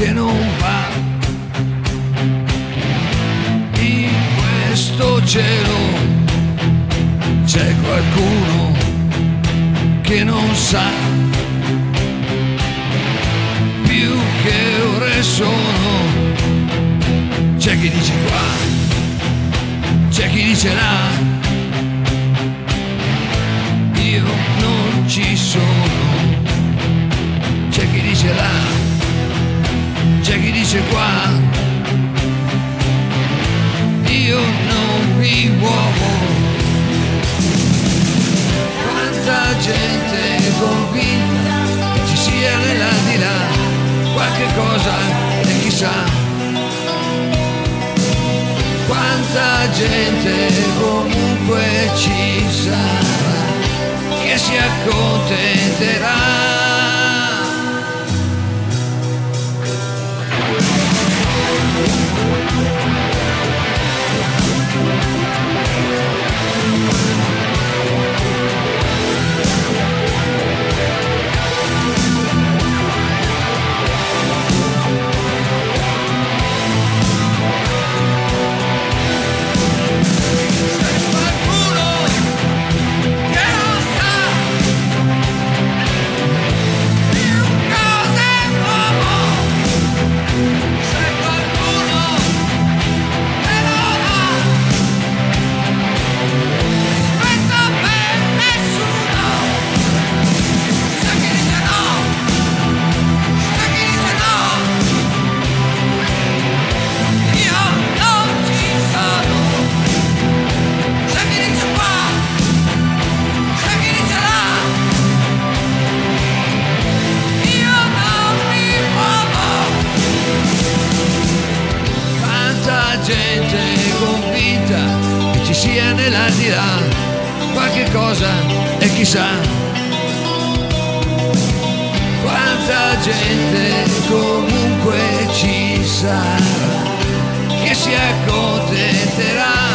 che non va. In questo cielo c'è qualcuno che non sa più che ore sono. C'è chi dice qua c'è chi dice là. Io non ci sono. C'è chi dice là dice qua. Io non mi muovo. Quanta gente convinta che ci sia nell'aldilà qualche cosa e chissà. Quanta gente comunque ci sarà che si accontenterà. Nell'aldilà qualche cosa e chissà. Quanta gente comunque ci sarà che si accontenterà.